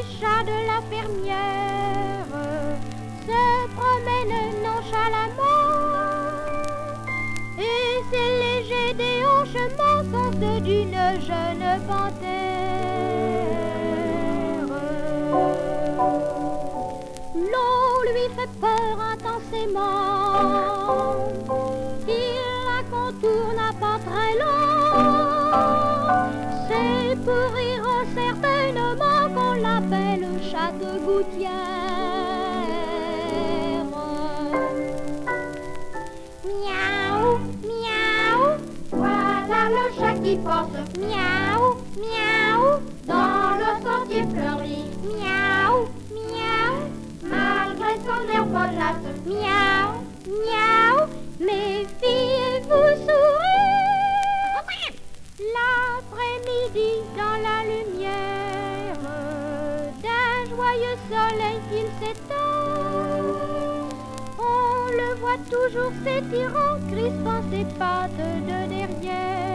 petit chat de la fermière se promène nonchalamment et ses légers déhanchements sont ceux d'une jeune panthère. Qui passe. Miaou, miaou, dans le sentier fleuri. Miaou, miaou, malgré son air bonasse. Miaou, miaou, méfiez-vous souris. L'après-midi dans la lumière d'un joyeux soleil qu'il s'étend. On le voit toujours s'étirant, crispant ses pattes de derrière.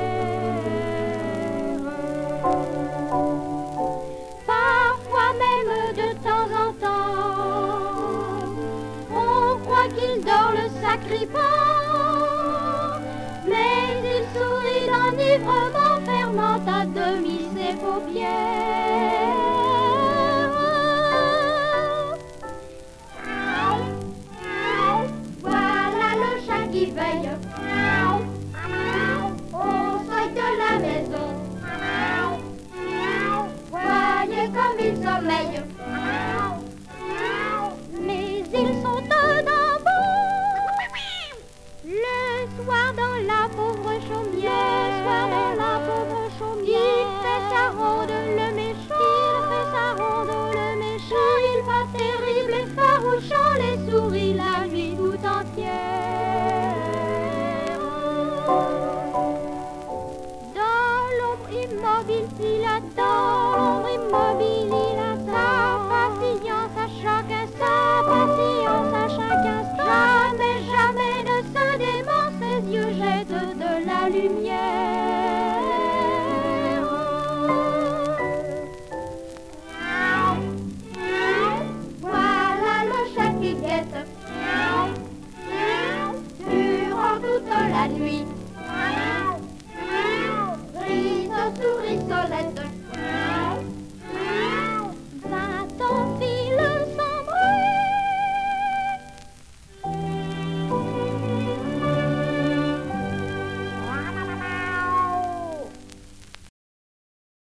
Qu'il dort le sacripant, mais il sourit d'enivrement, fermant à demi ses paupières. Voilà le chat qui veille souris la nuit tout entière. Dans l'ombre immobile, il attend. L'ombre immobile, il attend. Sa patience à chaque instant. Patience à chaque instant. Jamais, jamais ne se dément. Ses yeux jettent de la lumière.